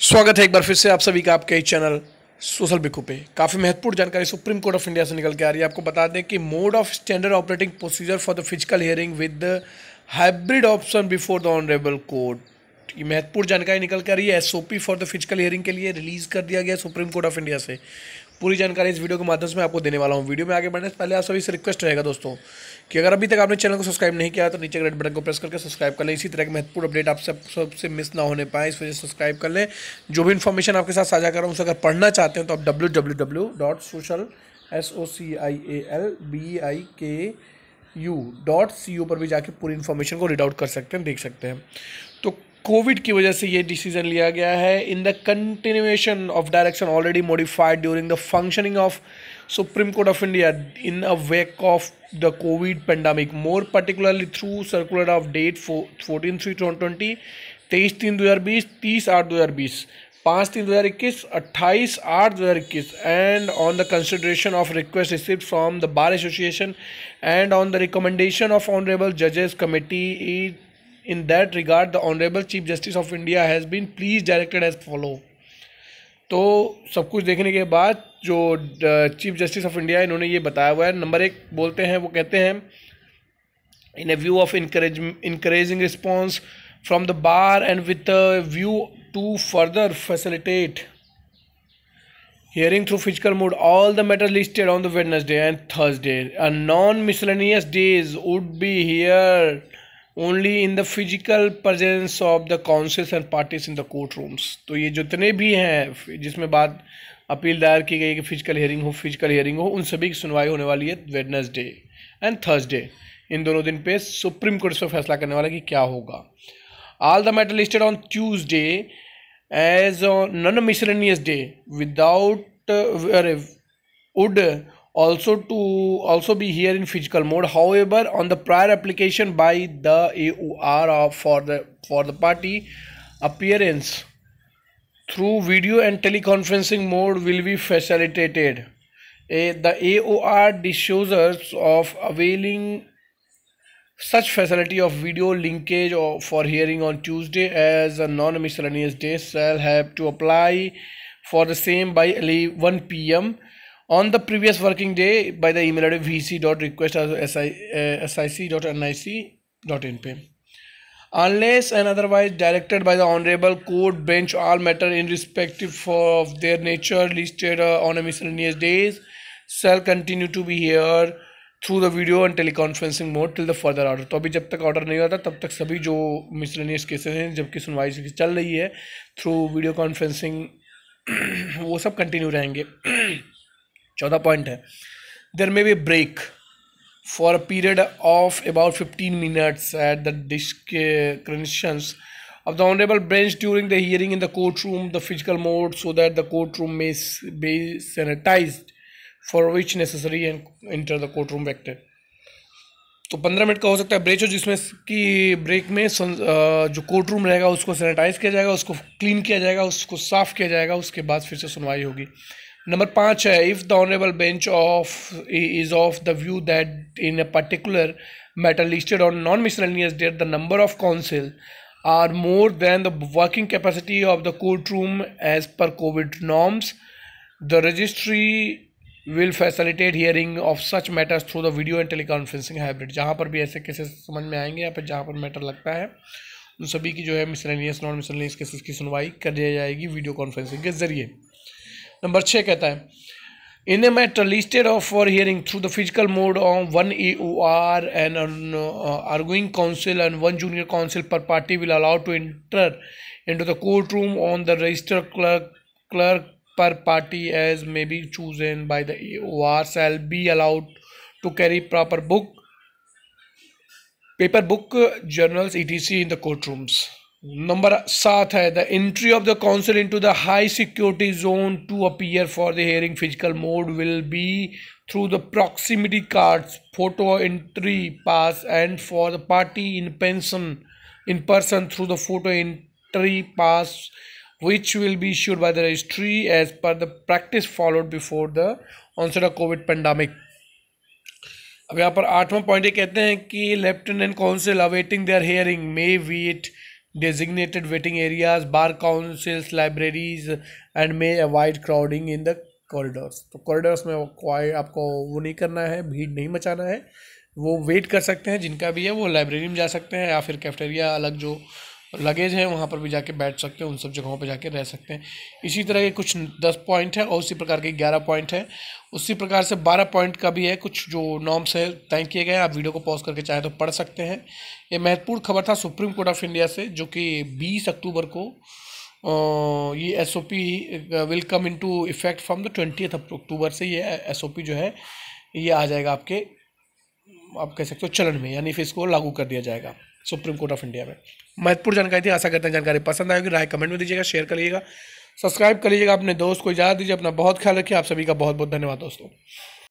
स्वागत है एक बार फिर से आप सभी का आपके चैनल सोशल बिकू पे। काफ़ी महत्वपूर्ण जानकारी सुप्रीम कोर्ट ऑफ़ इंडिया से निकल के आ रही है। आपको बता दें कि mode of standard operating procedure for the physical hearing with hybrid option before the honourable court. ये महत्वपूर्ण जानकारी निकल के आ रही है। SOP for the physical hearing के लिए रिलीज़ कर दिया गया सुप्रीम कोर्ट ऑफ़ इंडिया से। पूरी जानकारी इस वीडियो के माध्यम से मैं आपको देने वाला हूँ। वीडियो में आगे बढ़ने से पहले आप सभी से रिक्वेस्ट रहेगा दोस्तों कि अगर अभी तक आपने चैनल को सब्सक्राइब नहीं किया तो नीचे रेड बटन को प्रेस करके सब्सक्राइब कर लें। इसी तरह के महत्वपूर्ण अपडेट आपसे सबसे मिस ना होने पाए, इस वजह से सब्सक्राइब कर लें। जो भी इन्फॉर्मेशन आपके साथ साझा कर रहा हूँ, उसे अगर पढ़ना चाहते हैं तो आप W W W dot social S O C I A L B I K U dot C you पर भी जाके पूरी इन्फॉर्मेशन को रीड आउट कर सकते हैं, देख सकते हैं। कोविड की वजह से ये डिसीज़न लिया गया है. In the continuation of direction already modified during the functioning of supreme court of India in a wake of the COVID pandemic more particularly through circular of date fourteen three twenty तेईस तीन दो हज़ार बीस, तीस आठ दो हज़ार बीस, पाँच तीन दो हज़ार इक्कीस, अट्ठाईस आठ दो हज़ार इक्कीस and on the consideration of request receipt from the bar association and on the recommendation of honourable जजेस committee in that regard the honorable chief justice of india has been please directed as follow. तो सब कुछ देखने के बाद जो chief justice of India इन्होंने ये बताया हुआ है। नंबर एक बोलते हैं, वो कहते हैं in a view of encourage encouraging response from the bar and with view to further facilitate hearing through physical mode all the matter listed on the Wednesday and Thursday a non miscellaneous days would be heard only in the physical presence of the counsels and parties in the court rooms तो ये जितने भी हैं, जिसमें बात appeal दायर की गई कि फ़िज़िकल हियरिंग हो फ़िज़िकल हियरिंग हो, उन सभी की सुनवाई होने वाली है वेडनेसडे एंड थर्सडे इन दोनों दिन पे सुप्रीम कोर्ट से फैसला करने वाला कि क्या होगा। All the matter listed on Tuesday as non miscellaneous day without would also to also be here in physical mode. However on the prior application by the AOR for the for the party appearance through video and teleconferencing mode will be facilitated. A, the AOR disclosures of availing such facility of video linkage or for hearing on Tuesday as a non-miscellaneous day shall have to apply for the same by 1 p.m on the previous working day by the email address vc.request@sic.nic.in uh, unless and otherwise directed by the honorable court bench all matter in respective of their nature listed uh, on a miscellaneous days shall continue to be here through the video and teleconferencing mode till the further order तो अभी जब तक order नहीं होता तब तक सभी जो मिसलेनियस केसेस हैं जबकि सुनवाई चल रही है थ्रू वीडियो कॉन्फ्रेंसिंग वो सब कंटिन्यू रहेंगे चौदह पॉइंट है। There may be break for a period of about fifteen minutes at the discretions of the honourable bench during the hearing in the court room the physical mode so that the court room may be sanitize for which necessary and enter the court room vector तो पंद्रह minute का हो सकता है break हो जिसमें कि break में सन, जो कोर्ट रूम रहेगा उसको सैनिटाइज किया जाएगा उसको क्लीन किया जाएगा उसको साफ़ किया जाएगा उसके बाद फिर से सुनवाई होगी। नंबर पाँच है if the honourable bench of is of the view that in a particular matter listed on non miscellaneous date the number of counsel are more than the working capacity of the courtroom as per COVID norms. The registry will facilitate hearing of such matters through the video and teleconferencing hybrid. जहाँ पर भी ऐसे cases समझ में आएँगे या फिर जहाँ पर मैटर लगता है, उन सभी की जो है मिसलेनियस नॉन मिसलेनियस केसेस की सुनवाई कर दी जाएगी वीडियो कॉन्फ्रेंसिंग के ज़रिए नंबर छः कहता है in a matter listed of for hearing through the physical mode on one A O R and arguing counsel and one junior counsel per party will allow to enter into the court room on the register clerk clerk per party as may be chosen by the AOR shall be allowed to carry proper book, paper book, journals, etc. in the courtrooms. Number सात है the entry of the council into the high security zone to appear for the hearing physical mode will be through the proximity cards photo entry pass and for the party in pension in person through the photo entry pass which will be issued by the registry as per the practice followed before the onset of covid pandemic अब यहाँ पर आठवां point ये कहते हैं कि lieutenant council awaiting their hearing may wait designated waiting areas, bar councils, libraries, and may avoid crowding in the corridors. तो corridors में आपको वो नहीं करना है भीड़ नहीं मचाना है वो वेट कर सकते हैं जिनका भी है वो लाइब्रेरी में जा सकते हैं या फिर कैफेटेरिया अलग जो लगेज है, वहाँ पर भी जाके बैठ सकते हैं, उन सब जगहों पर जाके रह सकते हैं। इसी तरह के कुछ दस पॉइंट है और उसी प्रकार के ग्यारह पॉइंट है। उसी प्रकार से बारह पॉइंट का भी है, कुछ जो नॉर्म्स है, तय किए गए आप वीडियो को पॉज करके चाहे तो पढ़ सकते हैं। ये महत्वपूर्ण खबर था सुप्रीम कोर्ट ऑफ़ इंडिया से, जो कि बीस अक्टूबर को ये S O P will come into effect from the twenty October से ये एस ओ पी जो है, ये आ जाएगा आपके। आप कह सकते हो चलन में, यानी फिर इसको लागू कर दिया जाएगा सुप्रीम कोर्ट ऑफ़ इंडिया में। महत्वपूर्ण जानकारी थी, आशा करते हैं जानकारी पसंद आएगी राय कमेंट में दीजिएगा शेयर करिएगा सब्सक्राइब कर लीजिएगा अपने दोस्त को इजाज़त दीजिए अपना बहुत ख्याल रखिए। आप सभी का बहुत बहुत धन्यवाद दोस्तों।